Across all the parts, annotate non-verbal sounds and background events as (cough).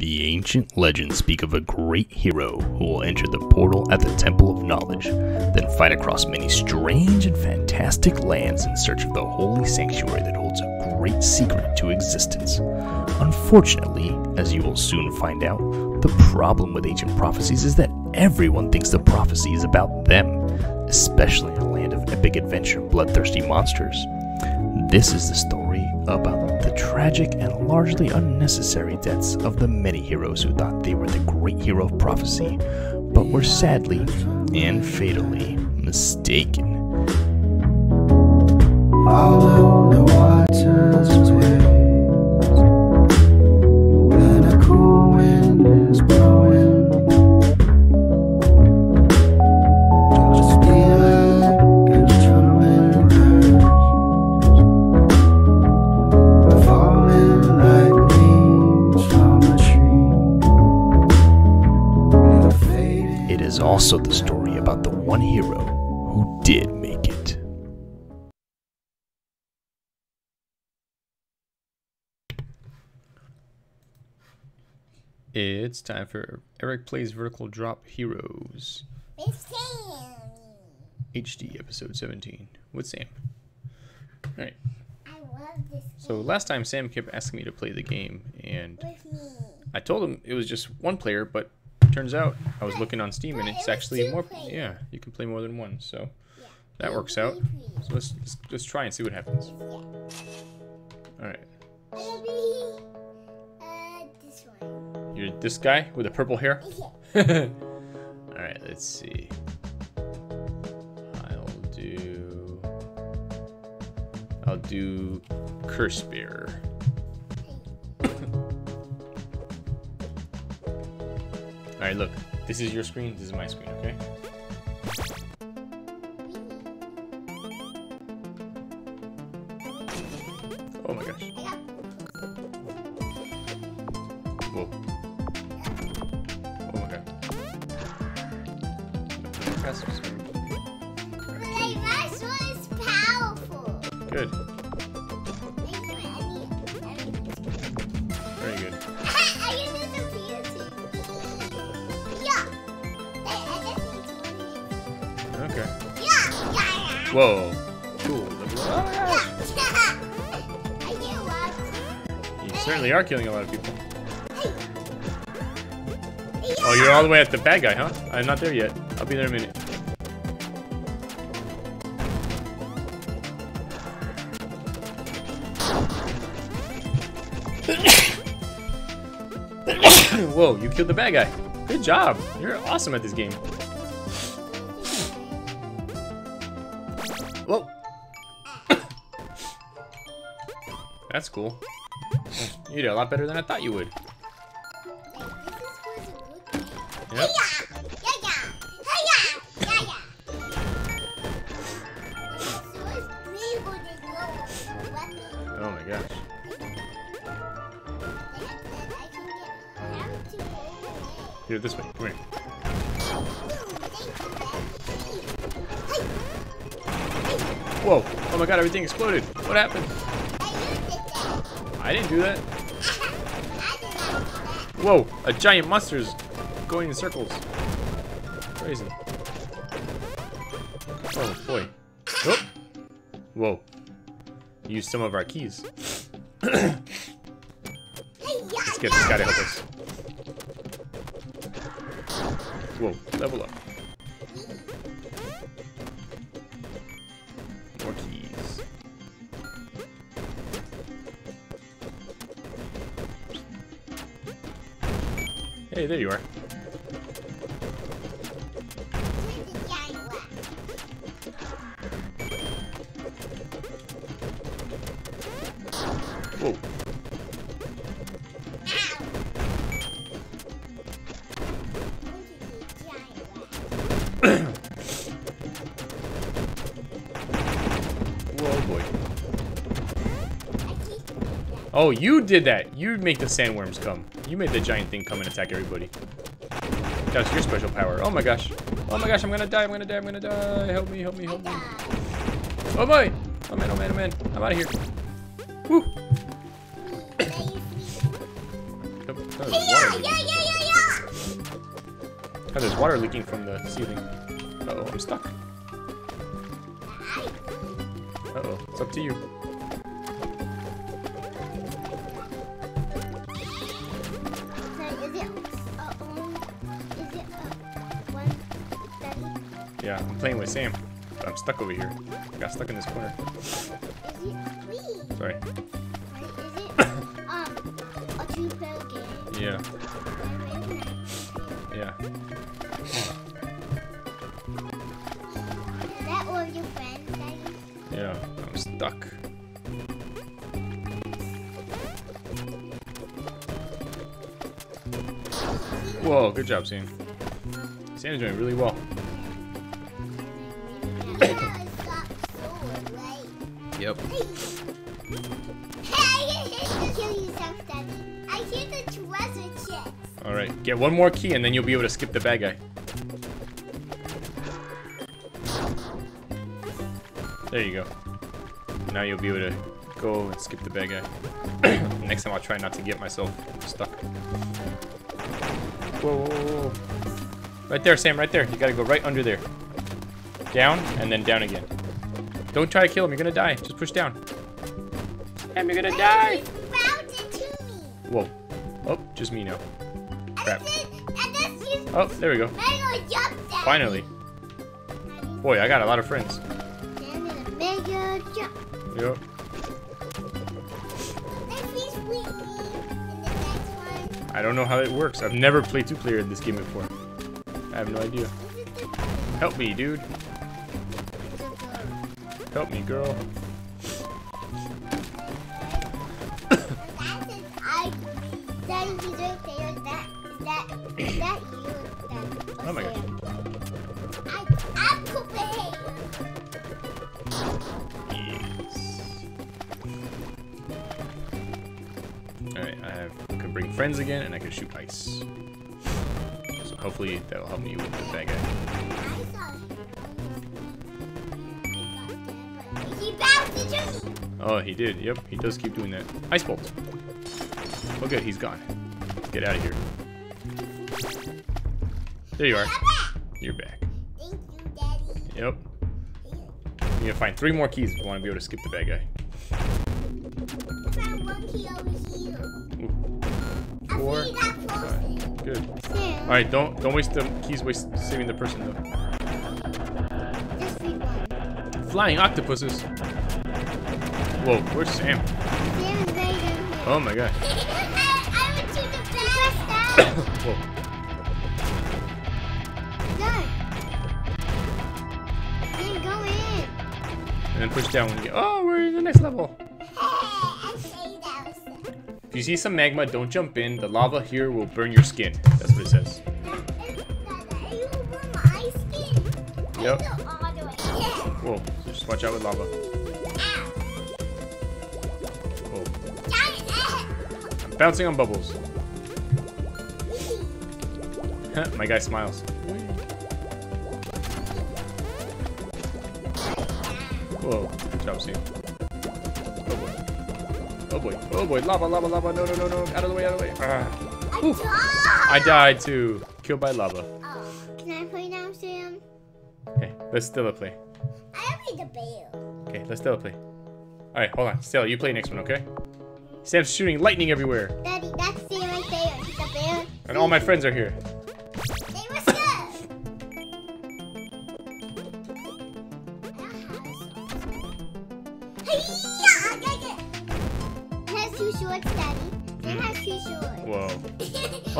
The ancient legends speak of a great hero who will enter the portal at the Temple of Knowledge, then fight across many strange and fantastic lands in search of the holy sanctuary that holds a great secret to existence. Unfortunately, as you will soon find out, the problem with ancient prophecies is that everyone thinks the prophecy is about them, especially in a land of epic adventure and bloodthirsty monsters. This is the story about tragic and largely unnecessary deaths of the many heroes who thought they were the great hero of prophecy, but were sadly and fatally mistaken. It's time for Eric Plays Vertical Drop Heroes It's Sammy. HD episode 17 with Sam. Alright, I love this so last time Sam kept asking me to play the game, and game with. I told him it was just one player, but turns out I was looking on Steam and it's it actually more. Yeah, you can play more than one, so Yeah. that works out. So let's, let's, let's try and see what happens. Yeah. Alright, you're this guy with the purple hair? (laughs) Alright, let's see. I'll do. I'll do Curse Bearer. Alright, look. This is your screen, this is my screen, okay? Are killing a lot of people. Oh, you're all the way at the bad guy, huh? I'm not there yet. I'll be there in a minute. (coughs) Whoa, you killed the bad guy. Good job. You're awesome at this game. Whoa. (coughs) That's cool. You did a lot better than I thought you would. Yep. Oh my gosh. Here, this way. Come here. Whoa. Oh my god, everything exploded. What happened? I didn't do that. Whoa, a giant monster's going in circles. Crazy. Oh boy. Oh. Whoa. Use some of our keys. (clears throat) Let's get this guy to help us. Whoa, level up. There you are. (coughs) Boy. Oh, you did that. You make the sandworms come. You made the giant thing come and attack everybody. That's your special power. Oh my gosh. Oh my gosh, I'm gonna die. I'm gonna die. I'm gonna die. Help me, help me, help me. Oh boy. Oh man, oh man, oh man. I'm out of here. Woo. (coughs) Oh, Yeah, water yeah, leaking. yeah, yeah, yeah. Oh, there's water leaking from the ceiling. Uh oh, I'm stuck. Uh oh, it's up to you. Playing with Sam. But I'm stuck over here. I got stuck in this corner. Is it three? Sorry. Right? Is it um a two player game? Yeah, And where can yeah. That all your friends, Daddy? Yeah, I'm stuck. Whoa, good job, Sam. Sam's doing really well. Get one more key and then you'll be able to skip the bad guy. There you go. Now you'll be able to go and skip the bad guy. (coughs) Next time I'll try not to get myself stuck. Whoa, whoa, whoa. Right there, Sam, right there. You gotta go right under there. Down, and then down again. Don't try to kill him, you're gonna die. Just push down. Sam, you're gonna die! He's bouncing to me. Whoa. Oh, just me now. Crap. Oh, there we go. Finally. Boy, I got a lot of friends. Yep. I don't know how it works. I've never played two player in this game before. I have no idea. Help me, dude. Help me, girl. Hopefully that will help me with the bad guy. I saw him. He bounced into me. Oh, he did. Yep, he does keep doing that. Ice bolt. Oh, good, he's gone. Let's get out of here. There you are. You're back. Thank you, Daddy. Yep. You gotta find three more keys if you want to be able to skip the bad guy. I found one key over here. Four. See that close. good. Sam, All right, don't don't waste the keys. Waste saving the person though. just read one. Flying octopuses. Whoa, where's Sam? Sam is right in here. Oh my god. (laughs) I, I went the back. (coughs) Whoa. Done. Sam, go in. And then push down when you get. Oh, we're in the next level. You see some magma, don't jump in. The lava here will burn your skin. That's what it says. Yep. Whoa. Just watch out with lava. Whoa. I'm bouncing on bubbles. (laughs) my guy smiles. Whoa. Good job, Sam. Oh boy. Boy. Boy. Lava, lava, lava. No, no, no, no. Out of the way, out of the way. Ah. I died. I died too. Killed by lava. Oh, can I play now, Sam? Okay, let's Stella play. I played the bear. Okay, let's Stella play. Alright, hold on. Stella, you play next one, okay? Sam's shooting lightning everywhere. Daddy, that's Sam right there. He's a bear. And all my friends are here.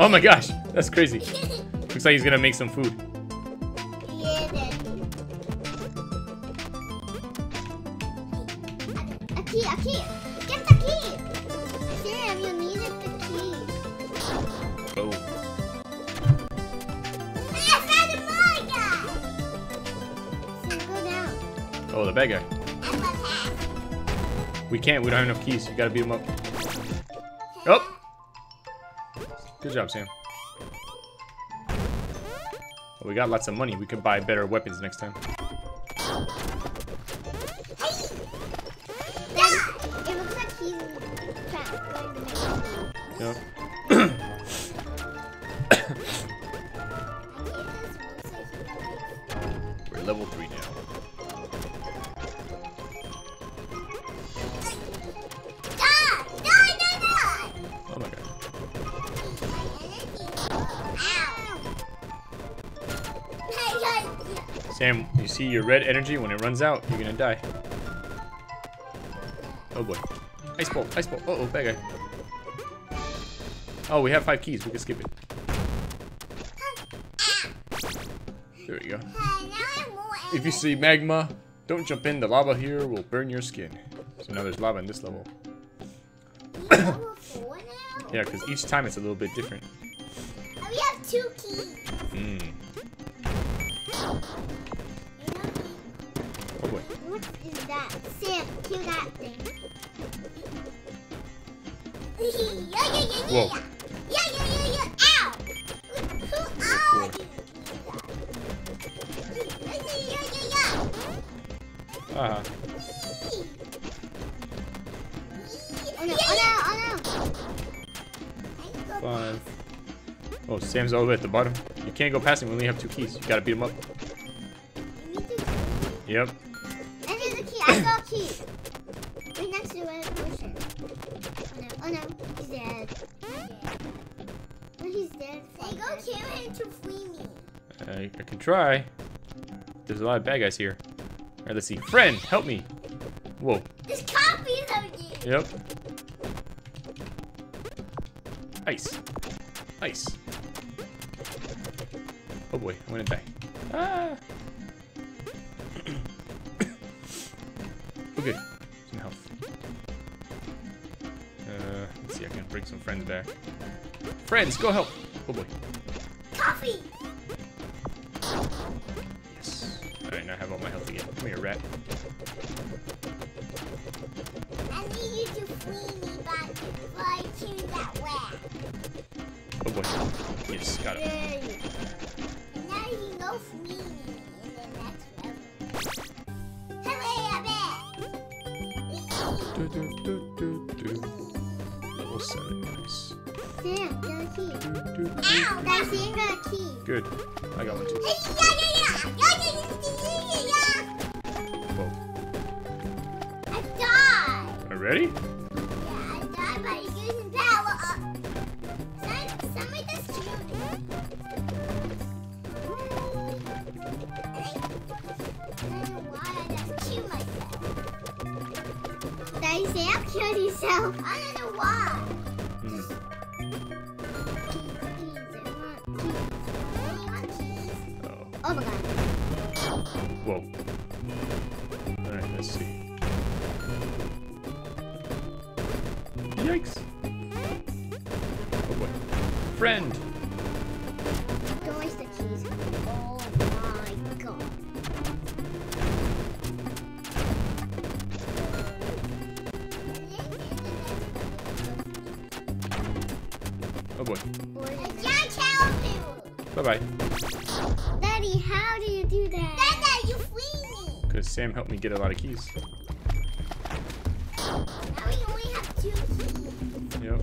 Oh my gosh, that's crazy. (laughs) Looks like he's gonna make some food. A key, a key. Get the key. Sam, you needed the key. Oh. I found a more guy. Sam, go down. Oh, the bad guy. I'm a pass. We can't, we don't have enough keys. You gotta beat him up. Oh! Good job, Sam. Well, we got lots of money. We could buy better weapons next time. Red energy? When it runs out, you're gonna die. Oh boy. Ice ball, ice ball. Uh oh, bad guy. Oh, we have five keys. We can skip it. There we go. If you see magma, don't jump in. The lava here will burn your skin. So now there's lava in this level. (coughs) Yeah, because each time it's a little bit different. Whoa. Yeah, yeah, yeah, yeah. Ow! Who are you? Yeah, yeah, yeah, yeah. Uh huh. Oh no, oh no, oh no. Five. Oh, Sam's all the way at the bottom. You can't go past him. We only have two keys. You gotta beat him up. Yep. And here's a key. I got a key. Right next to potion. Oh no, oh no. He's dead. He's dead. Hey, go kill him to free me. I, I can try. There's a lot of bad guys here. Alright, let's see. Friend, help me. Whoa. There's copies of you. Yep. Ice. Ice. Oh boy, I'm gonna die. Ah! (coughs) oh good. Some health. Uh, let's see, I can bring some friends back. Friends, go help! Oh boy. Oh boy. I can't tell you. Bye bye. Daddy, how do you do that? Dada, you free me. Because Sam helped me get a lot of keys. Now we only have two keys. Yep.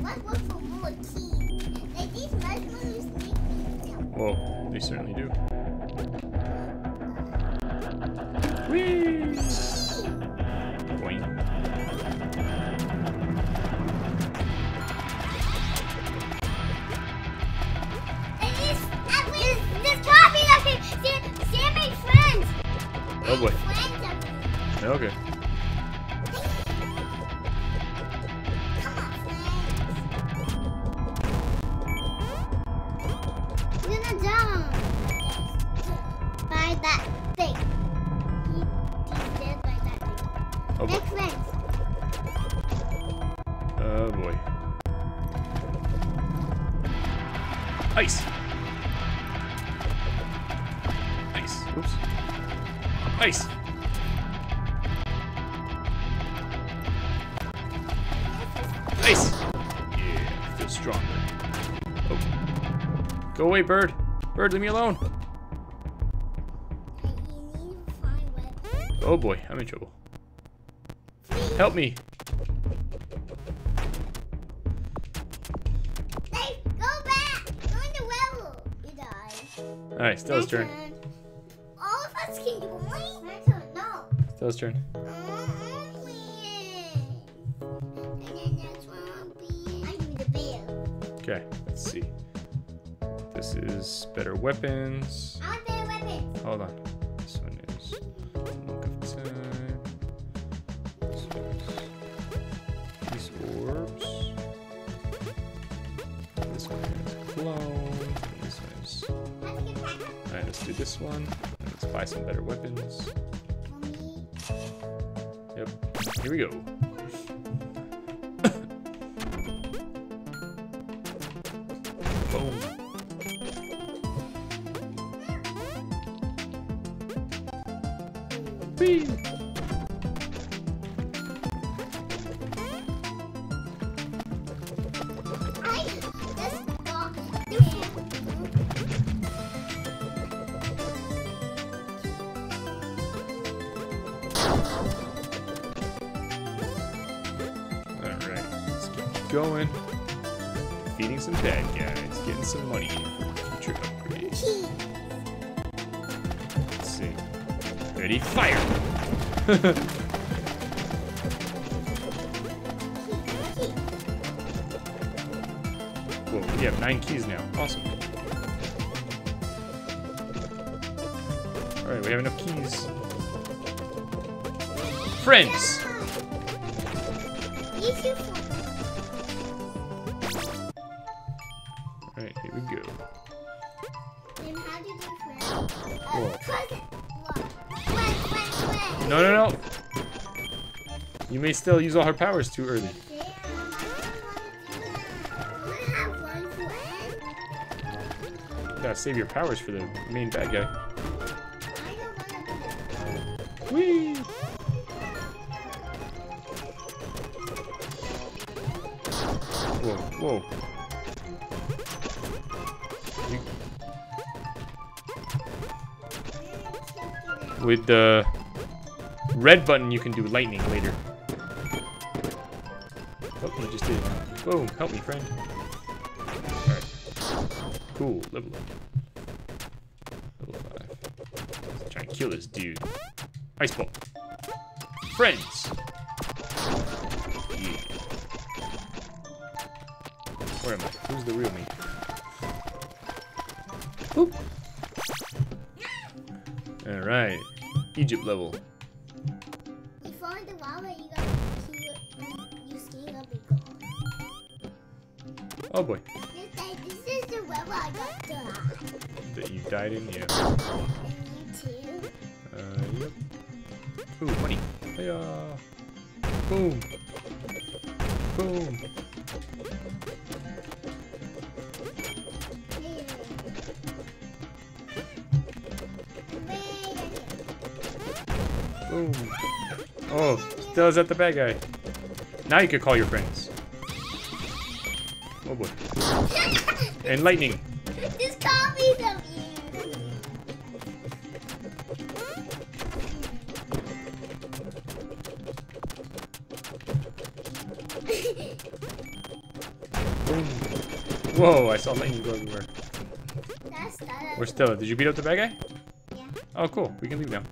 Let's look for more keys. Like these marshmallows make me. Whoa, they certainly do. Away, bird! Bird, leave me alone! You need to find weapons. Oh boy, I'm in trouble. Help me! Go back! Go in the level! You died. Alright, Stella's turn. All of us can do it. My turn. No. Stella's turn. Okay, let's see. This is better weapons. I want better weapons. Hold on. This one is Look of Time. This is these orbs. This one is clone. This one is. Alright, let's do this one. Let's buy some better weapons. Yep. Here we go. Whoa, we have nine keys now. Awesome. Alright, we have enough keys. Friends! Still use all her powers too early. Gotta save your powers for the main bad guy. Whee! Whoa, whoa. With the red button, you can do lightning later. It. Boom, help me, friend. Alright. Cool, level up. Level 5. Let's try and kill this dude. Ice ball. Friends! Yeah. Where am I? Who's the real me? Alright. Egypt level. Done. That you? Yeah. Uh, yep. Ooh, money. Hiya. Boom. Boom. Boom. Oh, still is that the bad guy. Now you could call your friends. Oh boy. And lightning. Whoa, I saw lightning go that. We're still. Did you beat up the bad guy? Yeah. Oh, cool. We can leave now.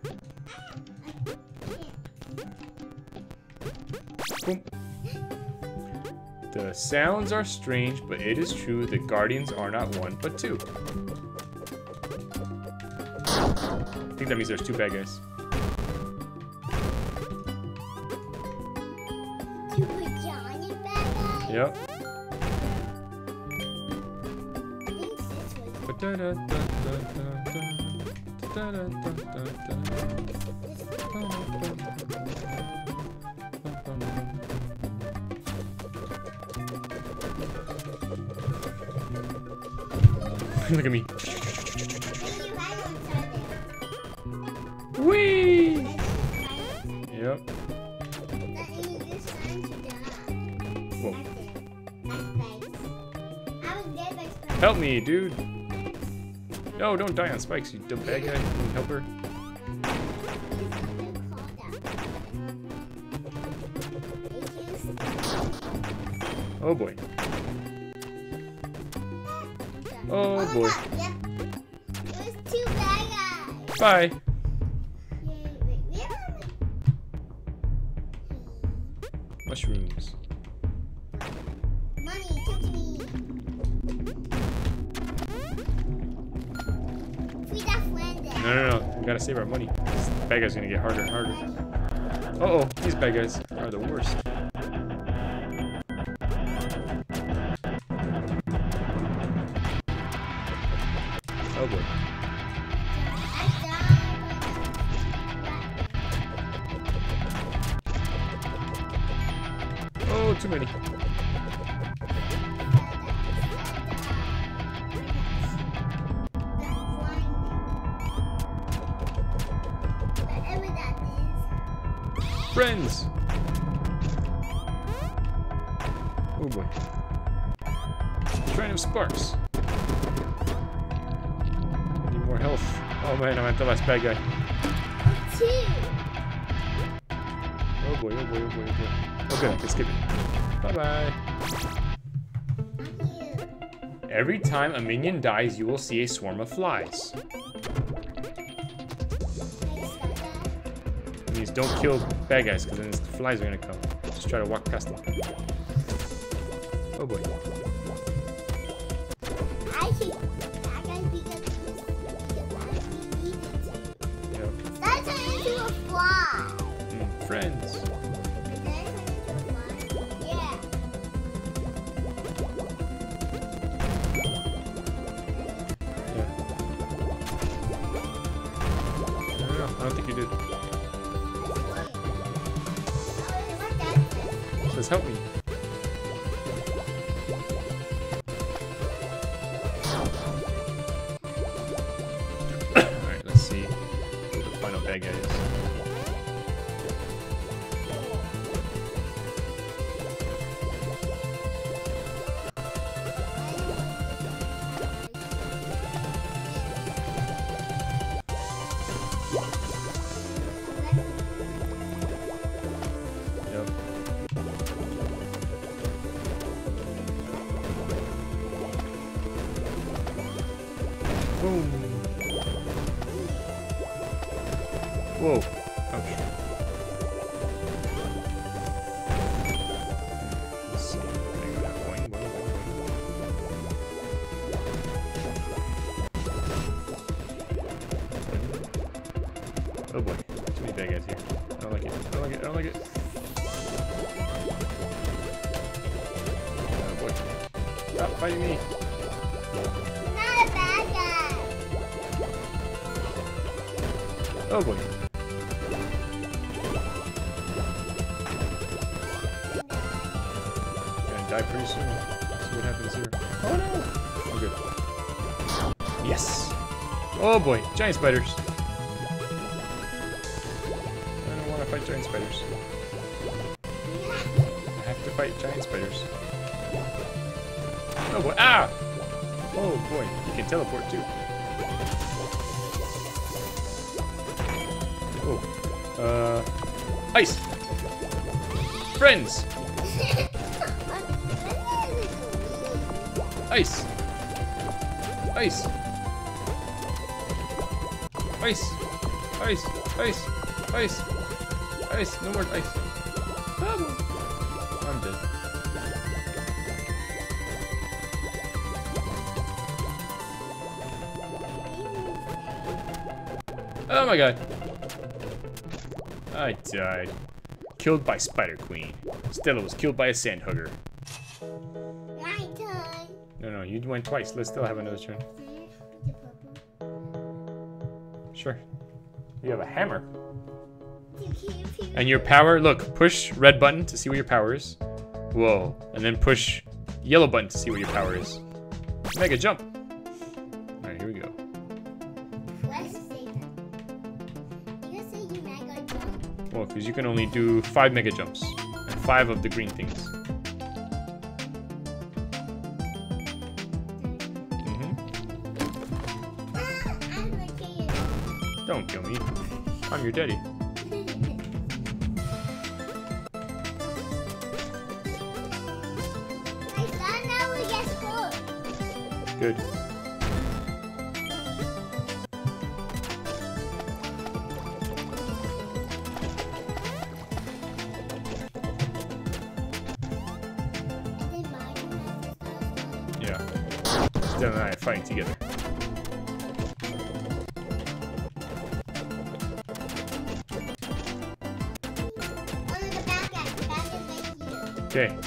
Boom. The sounds are strange, but it is true the guardians are not one, but two. I think that means there's two bad guys. Giant bad guy. Yep. (laughs) spikes. I was dead by spikes. Help me, dude. No, don't die on spikes, you dumb bad guy. Can you help her? Oh boy. Oh boy. Yep. It was two bad guys. Bye. Save our money. This bad guy's gonna get harder and harder. Uh oh, these bad guys are the worst. Train of sparks. Need more health. Oh man, I'm at the last bad guy. Two. Oh boy, oh boy, oh boy, oh boy. Okay, I can skip it. Bye bye. Every time a minion dies, you will see a swarm of flies. I stop that. It means don't kill bad guys, because then the flies are gonna come. Just try to walk past them. Oh boy. I don't like it. I don't like it. I don't like it. Oh boy. Stop fighting me. Not a bad guy. Oh boy. Gonna die pretty soon. See what happens here. Oh no! Oh good. Yes! Oh boy, giant spiders. Giant spiders. Oh boy, ah! Oh boy, you can teleport too. Oh. Uh. Ice! Friends! Ice! Ice! Ice! Ice! Ice! Ice! Ice! No more ice! My god. I died. Killed by Spider Queen. Stella was killed by a sand hugger. My turn. No, no, you went twice. Let's still have another turn. Sure. You have a hammer. And your power, look, push red button to see what your power is. Whoa. And then push yellow button to see what your power is. Mega jump. Because you can only do five mega jumps. And five of the green things. hmm Ah, kid. Don't kill me. I'm your daddy. My son never gets hurt. Good.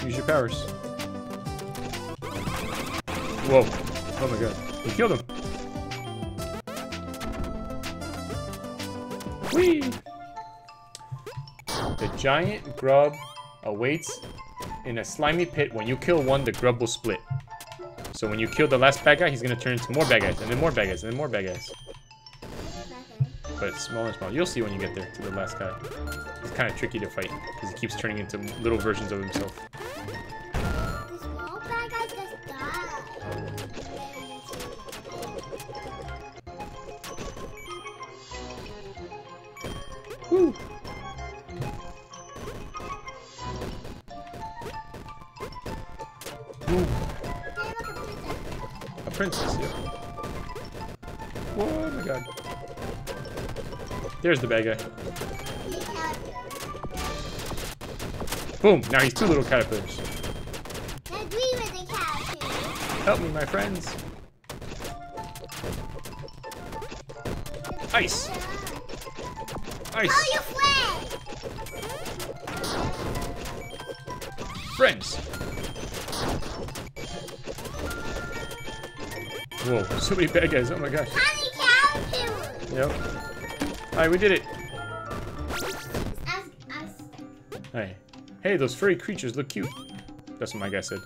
Use your powers. Whoa. Oh my god. We killed him. Whee! The giant grub awaits in a slimy pit. When you kill one, the grub will split. So when you kill the last bad guy, he's gonna turn into more bad guys, and then more bad guys, and then more bad guys. But smaller and smaller. You'll see when you get there to the last guy. It's kind of tricky to fight, because he keeps turning into little versions of himself. There's the bad guy. Boom! Now he's two little caterpillars. Now we were the characters. Help me, my friends. Ice! Ice! Oh, you! Friends! Whoa, so many bad guys. Oh my gosh. Yep. Alright, we did it. Hey. Hey, those furry creatures look cute. That's what my guy said.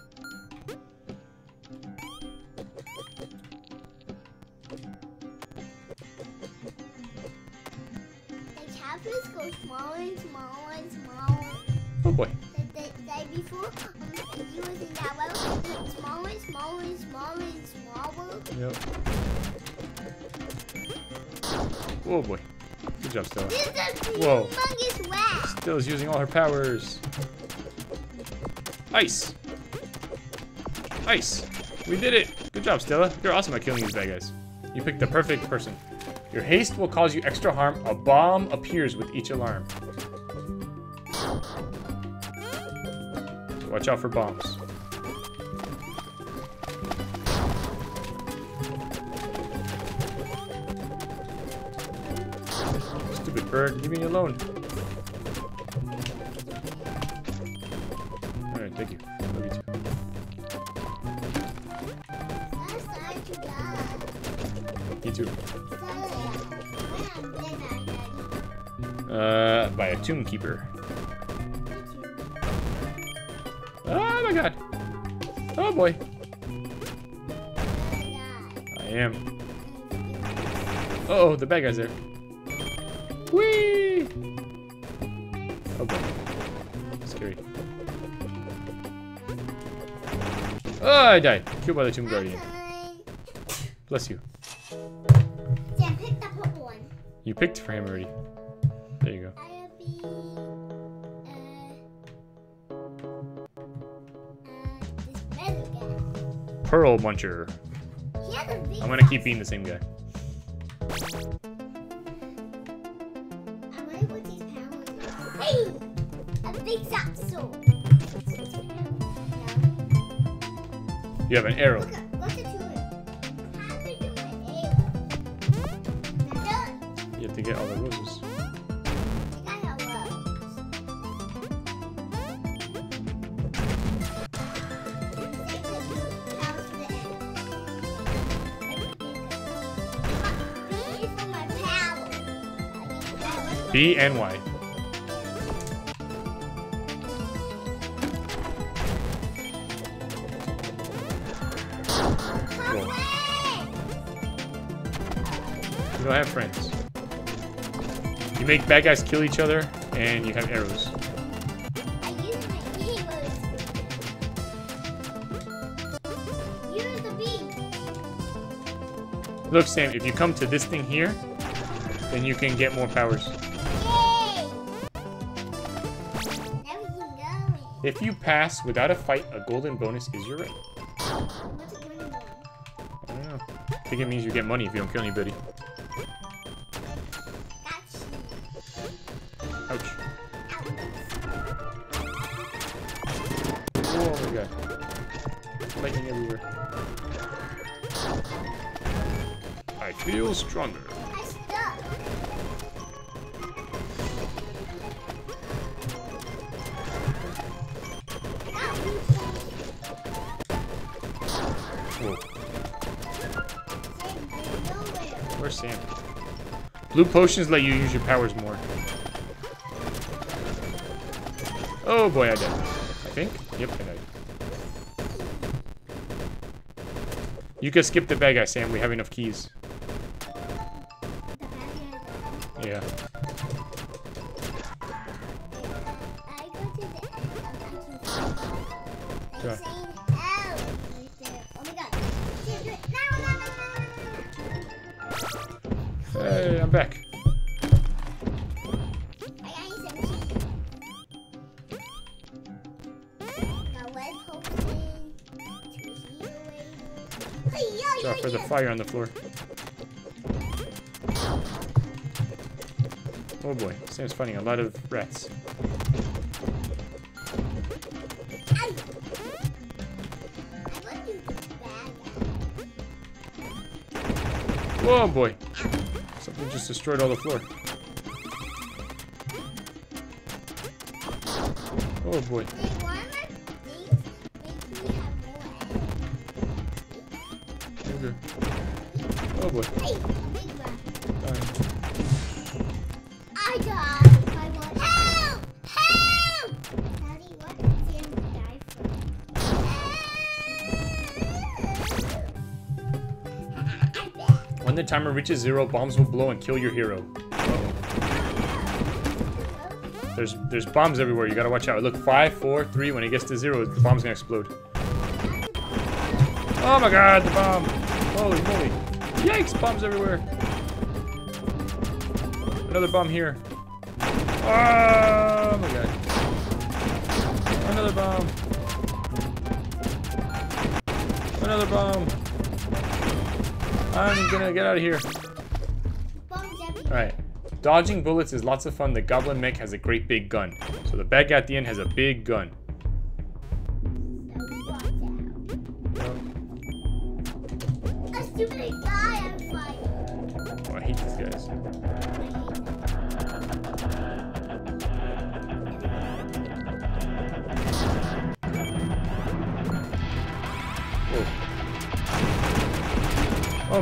Stella's using all her powers. Ice. Ice. We did it. Good job, Stella. You're awesome at killing these bad guys. You picked the perfect person. Your haste will cause you extra harm. A bomb appears with each alarm. Watch out for bombs. Stupid bird, leave me alone. Tomb keeper. Oh my god. Oh boy. I am. Uh oh, the bad guy's there. Whee! Oh boy. Scary. Oh, I died. Killed by the tomb guardian. Bless you. Sam, pick the purple one. You picked for him already. Pearl Muncher. He has a big I'm gonna keep being the same guy. I wonder what these powers are. Hey! A big sapsucker. You have an arrow. B and Y. You don't have friends. You make bad guys kill each other, and you have arrows. I use my beam. Use the beam. Look, Sam, if you come to this thing here, then you can get more powers. If you pass without a fight, a golden bonus is your right. I don't know. I think it means you get money if you don't kill anybody. Where's Sam? Blue potions let you use your powers more. Oh boy, I died. I think? Yep, I died. You can skip the bad guy, Sam. We have enough keys. The bad guy. Yeah. Fire on the floor. Oh boy, Sam's fighting a lot of rats. Whoa boy. Something just destroyed all the floor. Oh boy. Timer reaches zero, bombs will blow and kill your hero. There's there's bombs everywhere. You gotta watch out. Look, five, four, three. When it gets to zero, the bomb's gonna explode. Oh my god, the bomb! Holy moly! Yikes! Bombs everywhere. Another bomb here. Oh my god! Another bomb. Another bomb. I'm gonna get out of here. Alright. Dodging bullets is lots of fun. The goblin mech has a great big gun. So the bad guy at the end has a big gun.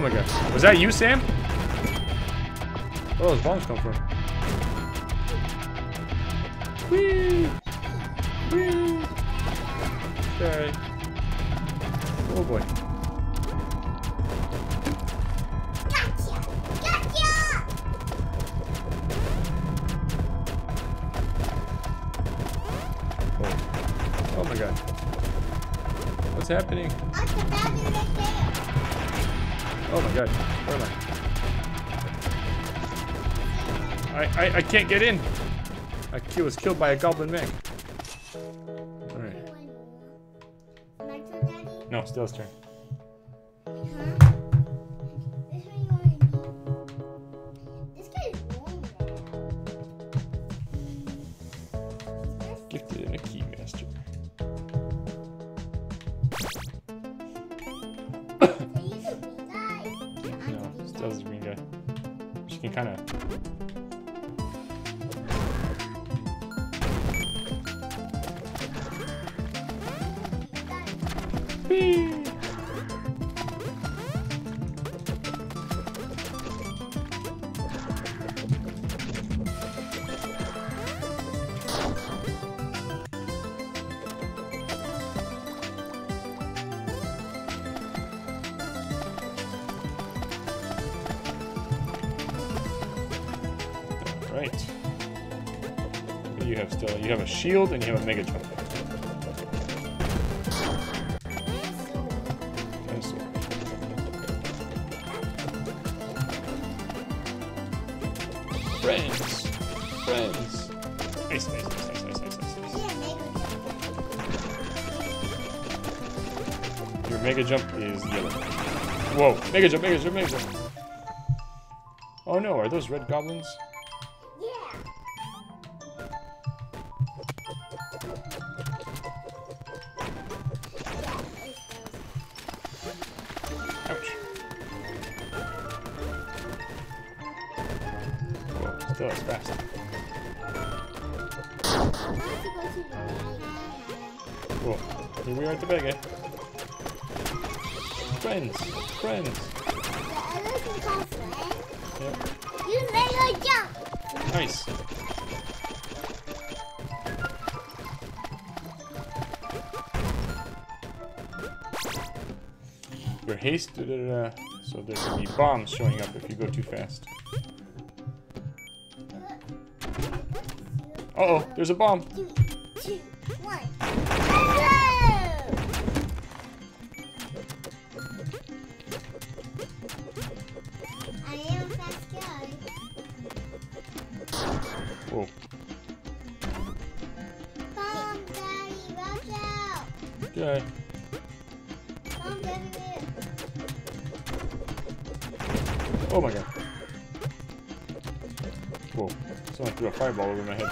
My god. Was that you, Sam? Where those bombs come from? Whee! Whee! Okay. Oh boy. I? Can't get in. I was killed by a goblin mech. Alright. My turn, Daddy? No, still his turn. You have still? You have a shield and you have a mega jump. And a sword. Friends! Friends! Nice, nice, nice, nice, nice, nice, nice, nice. Your mega jump is yellow. Whoa! Mega jump, mega jump, mega jump! Oh no, are those red goblins? So there can be bombs showing up if you go too fast. Uh oh, there's a bomb. Oh my god. Whoa. Someone threw a fireball over my head.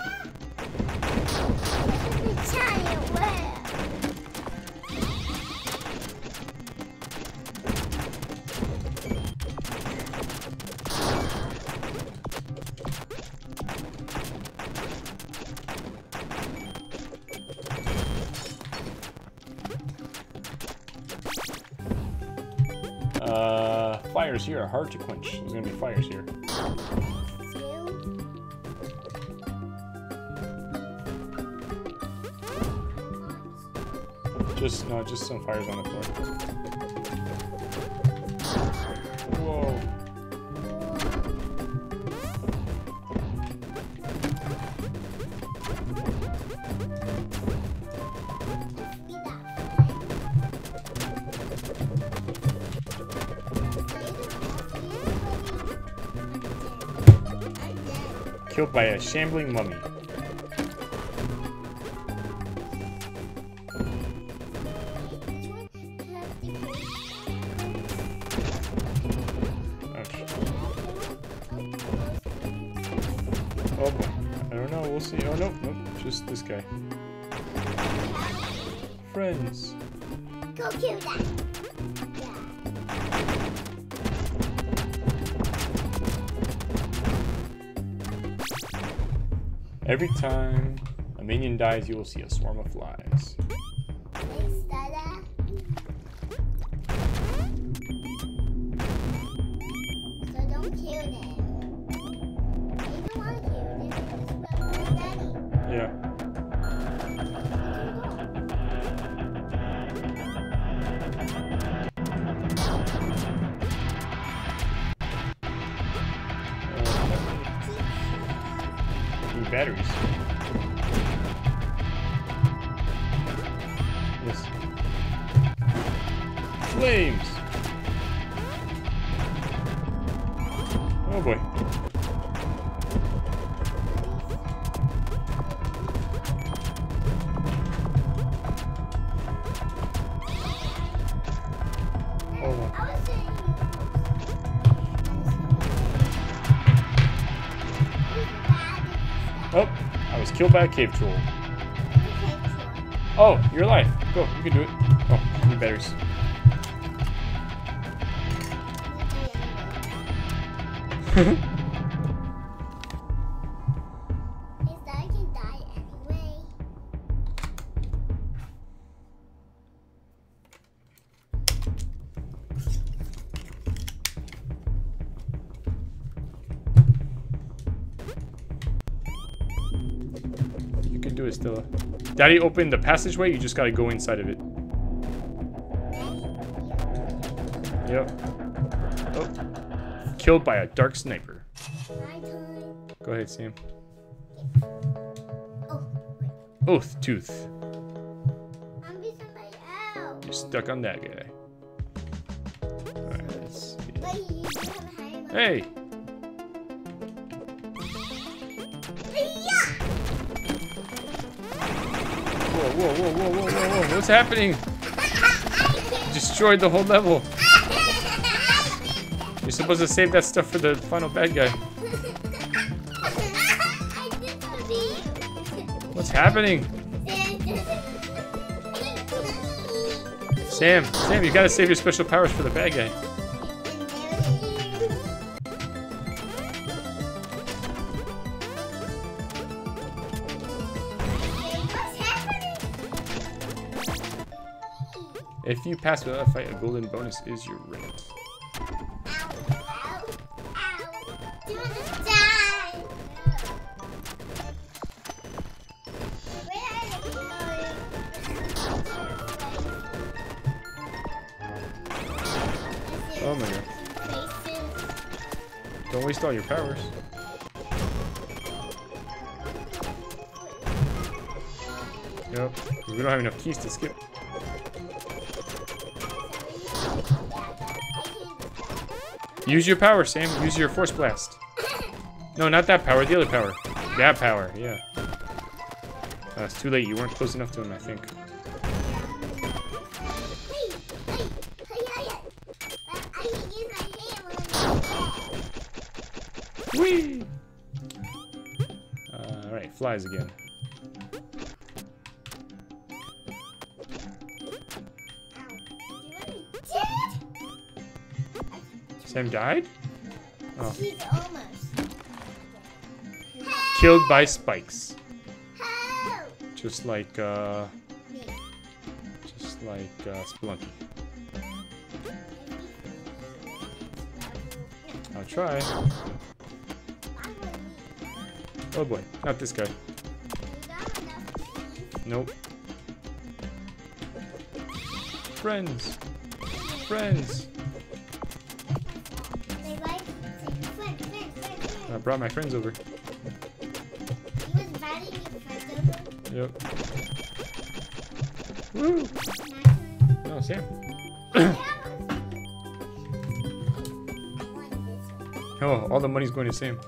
Fires here are hard to quench. There's gonna be fires here. Just, no, just some fires on the floor. A shambling mummy. Oh. I don't know. We'll see. Oh, nope. Nope. Just this guy. Friends. Go kill that. Every time a minion dies, you will see a swarm of flies. Batteries. Killed by a cave troll. Oh, you're alive. Go, you can do it. Oh, new batteries. (laughs) (laughs) Daddy opened the passageway, you just gotta go inside of it. Yep. Oh. Killed by a dark sniper. Go ahead, Sam. Oh. Oath tooth. I'm be somebody else. You're stuck on that guy. Alright, let's Whoa, whoa, whoa, whoa, whoa, whoa. What's happening? Destroyed the whole level. You're supposed to save that stuff for the final bad guy. What's happening? Sam, Sam, you gotta save your special powers for the bad guy. If you pass without a fight, a golden bonus is your rent. Oh my god. Don't waste all your powers. Yep, we don't have enough keys to skip. Use your power, Sam. Use your force blast. No, not that power. The other power. That power. Yeah. Uh, it's too late. You weren't close enough to him, I think. Whee! Uh, Alright, flies again. Sam died? Oh. Killed by spikes. Just like, uh, just like, uh, Spelunky. I'll try. Oh boy, not this guy. Nope. Friends. Friends. I brought my friends over. Was inviting your friends over. Yep. Woo! No, Sam. Oh, all the money's going to Sam.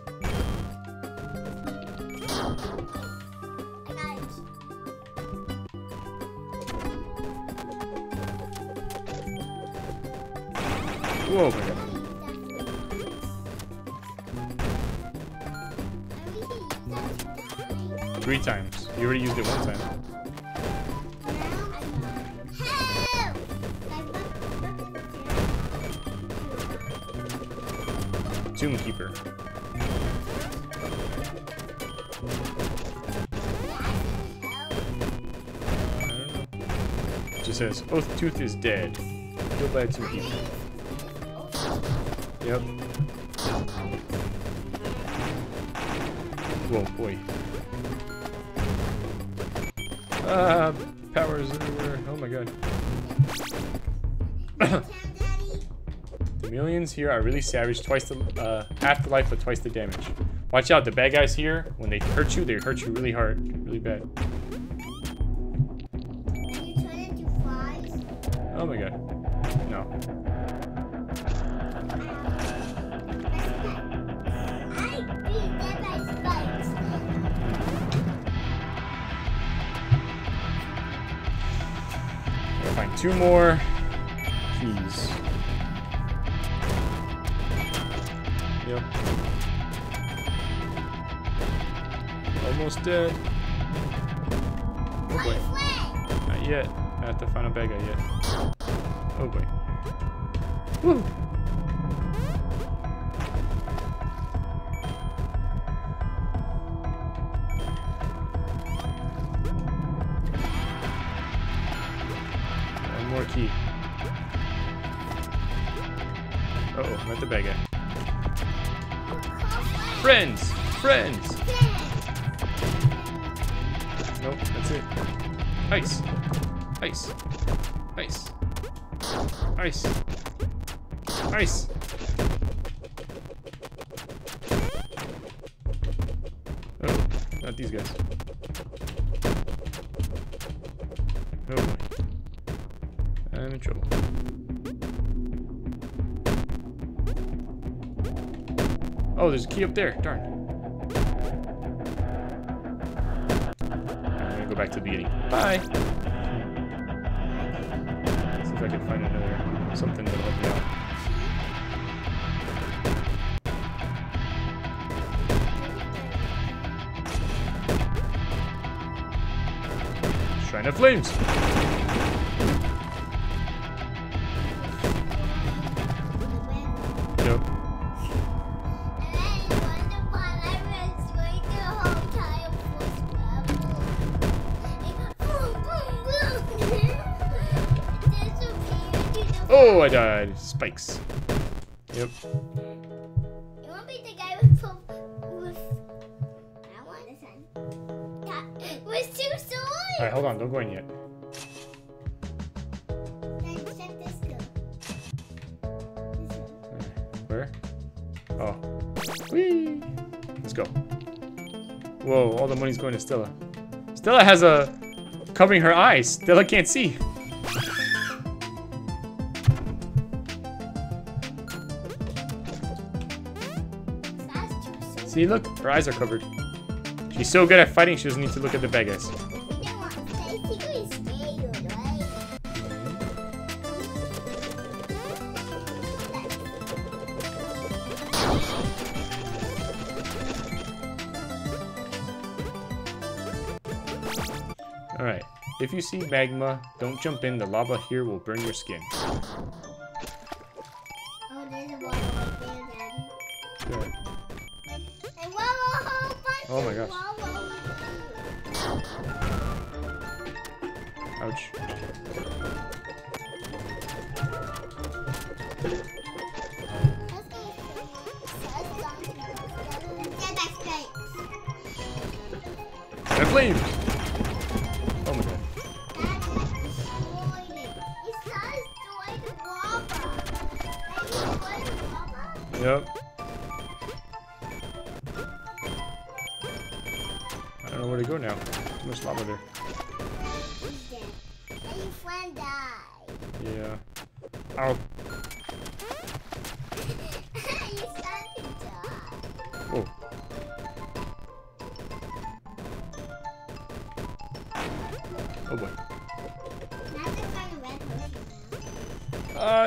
Tooth is dead. Killed by Tomb Keeper. Yep. Whoa, boy. Ah, powers everywhere. Oh my god. (coughs) The minions here are really savage. Twice the uh, half the life, but twice the damage. Watch out, the bad guys here, when they hurt you, they hurt you really hard, Oh boy. Not yet. I have to find a bad guy yet. Oh boy. Woo! One more key. Uh oh, I'm at the bad guy. Friends! Friends! Ice! Ice! Ice! Ice! Oh, not these guys. Oh boy. I'm in trouble. Oh, there's a key up there. Darn. I'm gonna go back to the beginning. Bye. Flames. Yep. Oh, I died. Spikes. Yep. Oh. Whee! Let's go. Whoa, all the money's going to Stella. Stella has a covering her eyes. Stella can't see. See, look, her eyes are covered. She's so good at fighting, she doesn't need to look at the bad guys. If you see magma, don't jump in. The lava here will burn your skin.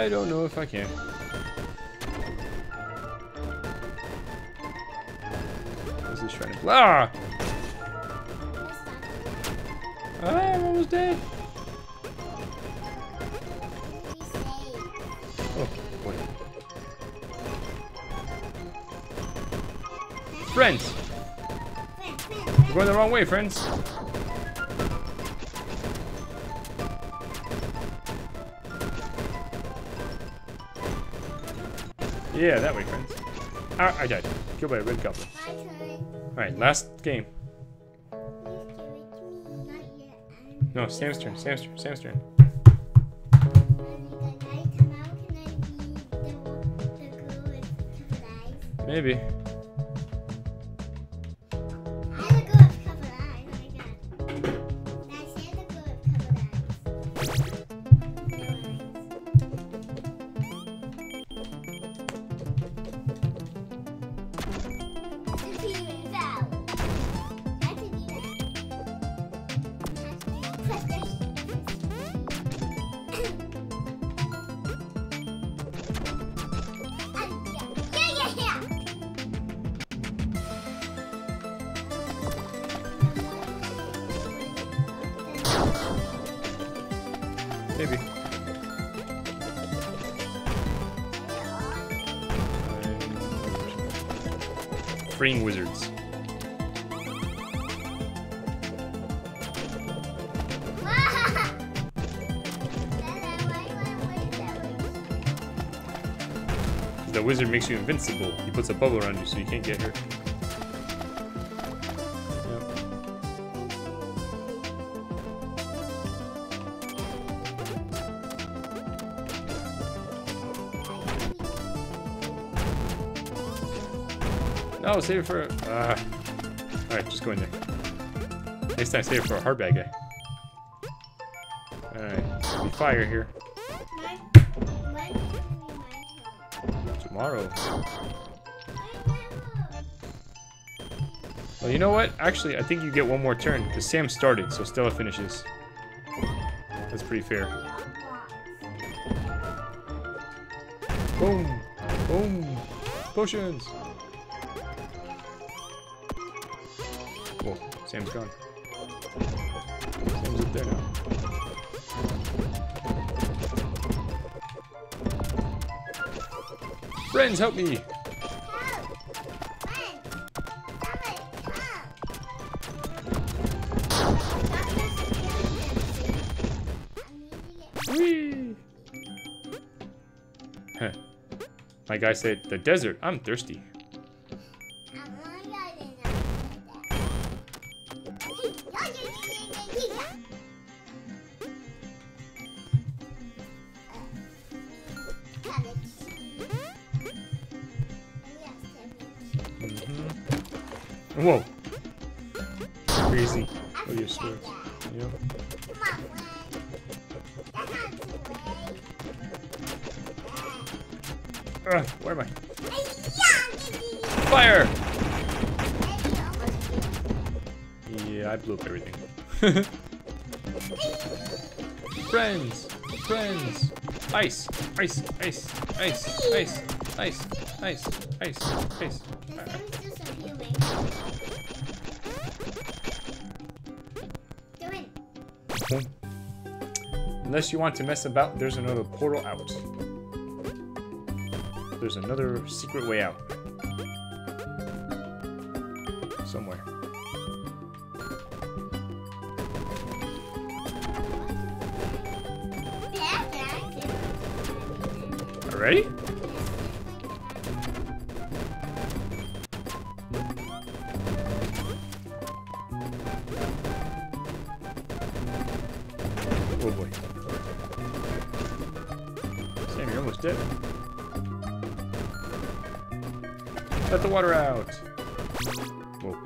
I don't know if I can. What's this trying to... Ah! Ah, I'm almost dead. Oh, boy. Friends! Friend, friend, We're going the wrong way, friends. Yeah, that way, friends. Ah, I died. Killed by a red goblin. Alright, last game. Please give it to me. Not yet. I'm No, Sam's turn, Sam's turn, Sam's turn. When wizard makes you invincible. He puts a bubble around you so you can't get hurt. No, save it for. Uh, all right, just go in there. Next time, save it for a hard bad guy. All right, be fire here tomorrow. Well, you know what? Actually, I think you get one more turn because Sam started, so Stella finishes. That's pretty fair. Boom, boom, potions. Whoa, Sam's gone. Sam's up there now. Friends, help me! Whee! My guy said, the desert, I'm thirsty. Ice! Ice! Ice! Ice! Ice! Ice! Ice! Ice! Ice! It. Unless you want to mess about, there's another portal out. There's another secret way out. Somewhere. Already? Oh boy. Sam, you're almost dead. Let the water out. Whoa. (laughs)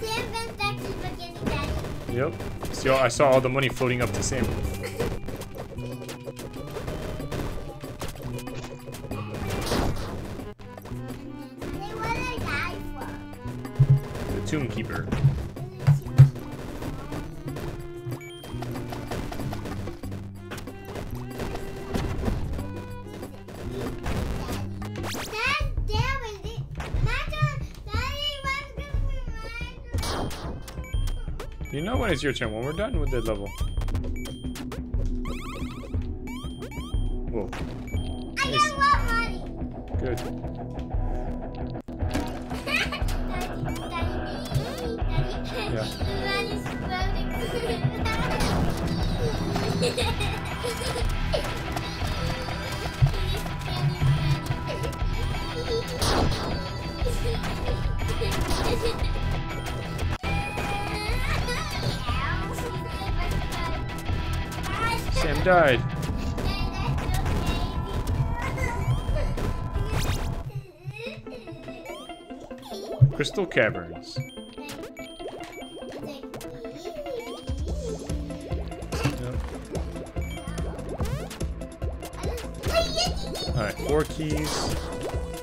Sam went back to the beginning, Daddy. Yep. See, I saw all the money floating up to Sam. It's your turn, when we're done with the level. Crystal Caverns. Yep. Alright, four keys.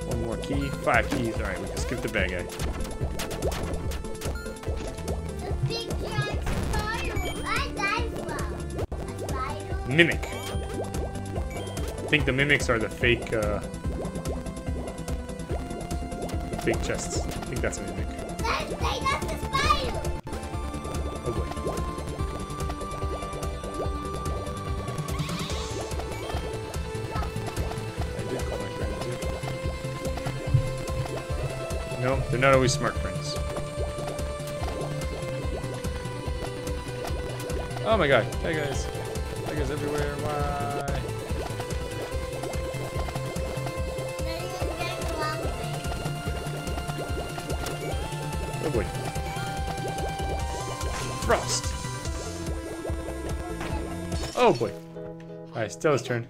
One more key. Five keys. Alright, we can skip the bad guy. Mimic. I think the mimics are the fake, uh... Fake chests. I think that's a mimic. Oh boy. I did call my friend too. No, they're not always smart friends. Oh my god, hey guys. Hey guys everywhere, why? Frost! Oh boy. Alright, Stella's turn.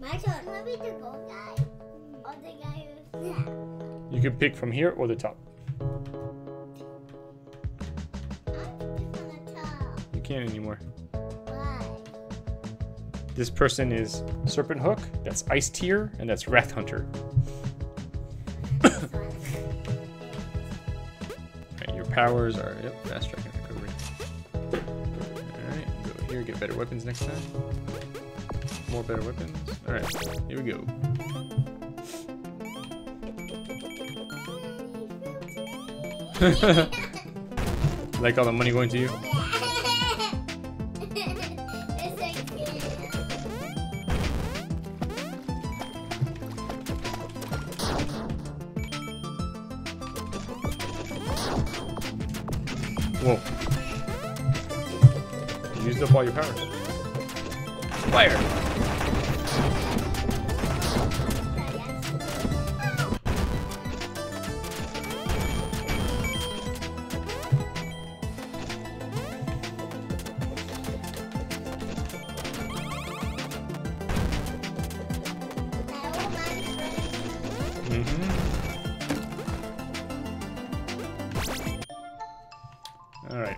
My turn. Maybe the gold guy. Or the guy who's... You can pick from here or the top. I'm just the top. You can't anymore. Why? This person is Serpent Hook, that's Ice Tier, and that's Wrath Hunter. (coughs) Your powers are yep, fast track get better weapons next time. More better weapons. Alright, here we go. (laughs) like all the money going to you? (laughs) Whoa. Used up all your powers. Fire! Mm-hmm.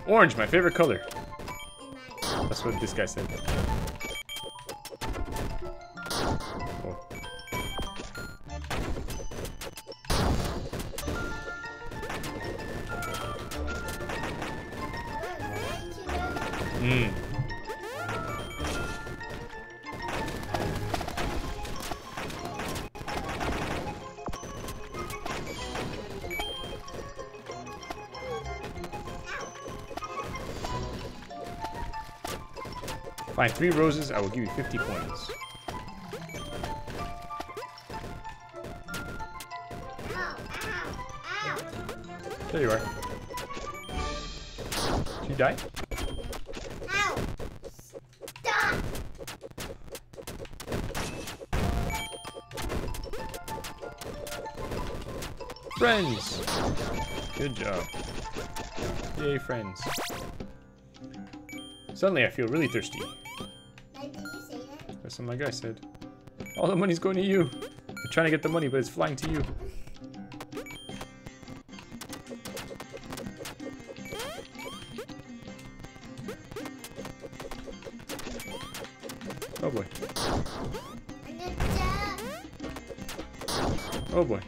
Orange, my favorite color. What this guy said. Three roses, I will give you 50 coins. There you are. Did you die? Friends! Good job. Yay, friends. Suddenly I feel really thirsty. That's what my guy said. All the money's going to you. I'm trying to get the money, but it's flying to you. Oh boy. I'm gonna die. Oh boy.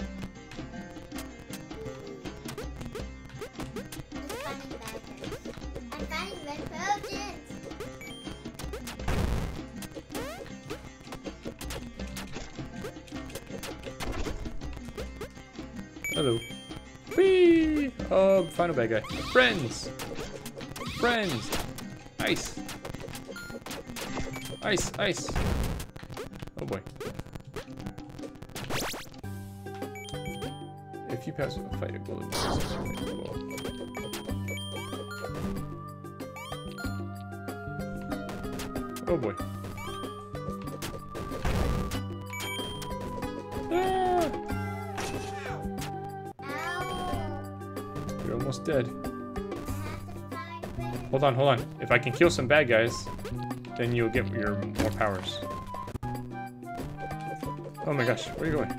Final bad guy. Friends! Friends! Ice! Ice, ice! Oh boy. If you pass a fight, a will Oh boy. Hold on, hold on. If I can kill some bad guys, then you'll get your more powers. Oh my gosh, where are you going?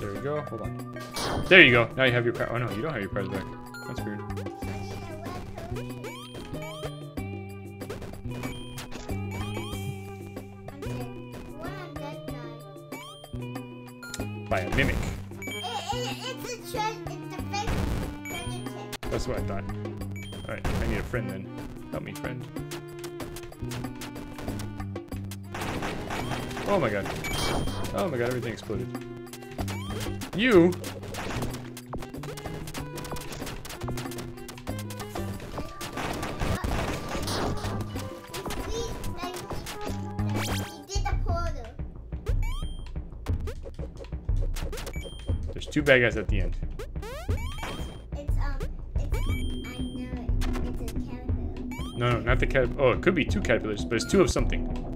There we go, hold on. There you go, now you have your power. Oh no, you don't have your powers back. Oh my god, everything exploded. You! There's two bad guys at the end. No, no, not the cat. Oh, it could be two caterpillars, but it's two of something.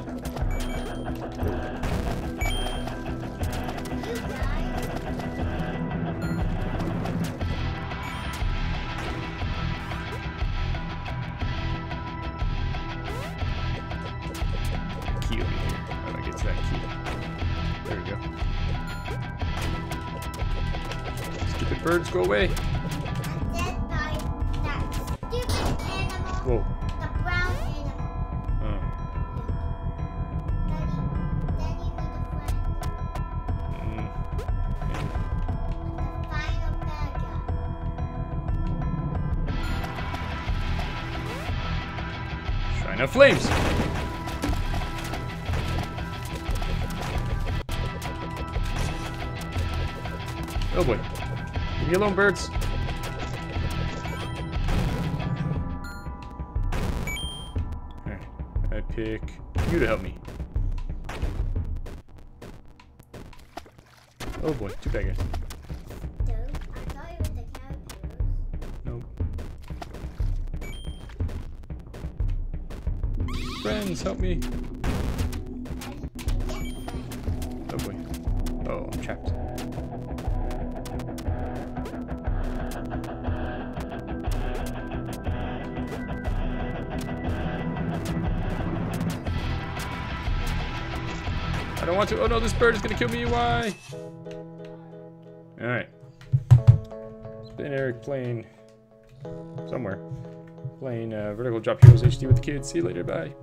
birds. Bird is gonna kill me. Why? All right. Been Eric playing somewhere. Playing uh, Vertical Drop Heroes HD with the kids. See you later. Bye.